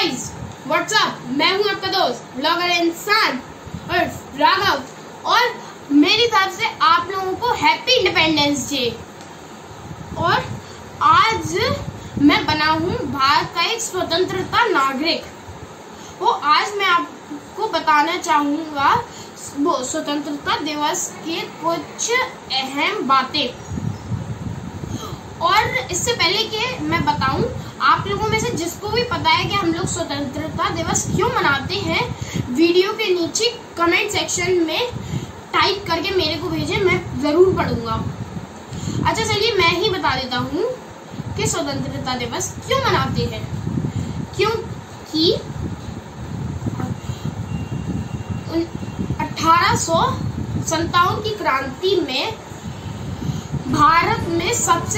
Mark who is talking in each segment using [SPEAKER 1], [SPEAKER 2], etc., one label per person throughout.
[SPEAKER 1] Guys what's up मैं हूँ आपका दोस्त ब्लॉगर इंसान, और राघव, और मेरी तरफ़ से आप लोगों को हैप्पी इंडिपेंडेंस डे और आज मैं बना हूँ भारत का एक स्वतंत्रता नागरिक। वो आज मैं आपको बताना चाहूँगा स्वतंत्रता दिवस के कुछ अहम बातें। इससे पहले कि मैं बताऊँ, आप लोगों में से जिसको भी पता है कि हम लोग स्वतंत्रता दिवस क्यों मनाते हैं, वीडियो के नीचे कमेंट सेक्शन में टाइप करके मेरे को भेजें, मैं ज़रूर पढ़ूँगा। अच्छा चलिए मैं ही बता देता हूँ कि स्वतंत्रता दिवस क्यों मनाते हैं। क्योंकि अठारह संतावन की क्रांति में भारत में पहले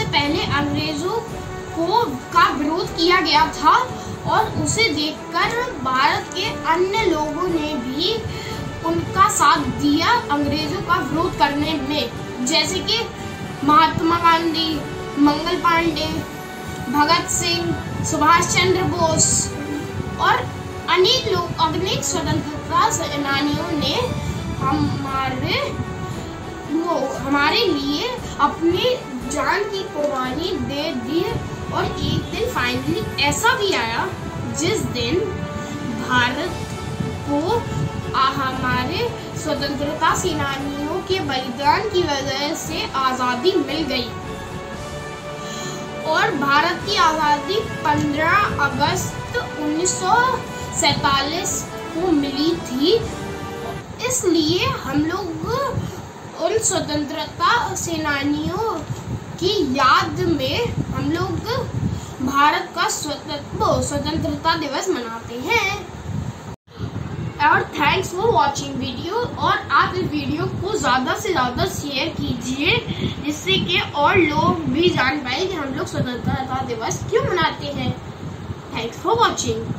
[SPEAKER 1] अंग्रेज़ों को का विरोध किया गया था और उसे देखकर भारत के अन्य लोगों ने भी उनका साथ दिया अंग्रेज़ों का विरोध करने में। जैसे कि महात्मा गांधी, मंगल पांडे, भगत सिंह, सुभाष चंद्र बोस और अनेक लोग अनेक स्वतंत्रता सेनानियों ने हमारे, वो हमारे लिए अपनी जान फाइनली ऐसा भी आया जिस दिन भारत को हमारे स्वतंत्रता सेनानियों के बलिदान की वजह से आज़ादी मिल गई और भारत की आज़ादी 15 अगस्त उन्नीस को मिली थी। इसलिए हम लोग उन स्वतंत्रता सेनानियों की याद में हम लोग भारत का स्वतंत्र, स्वतंत्रता दिवस मनाते हैं। और थैंक्स फॉर वाचिंग वीडियो और आप इस वीडियो को ज़्यादा से ज़्यादा शेयर कीजिए, जिससे कि और लोग भी जान पाए कि हम लोग स्वतंत्रता दिवस क्यों मनाते हैं। Thanks for watching